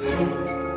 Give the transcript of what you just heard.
Música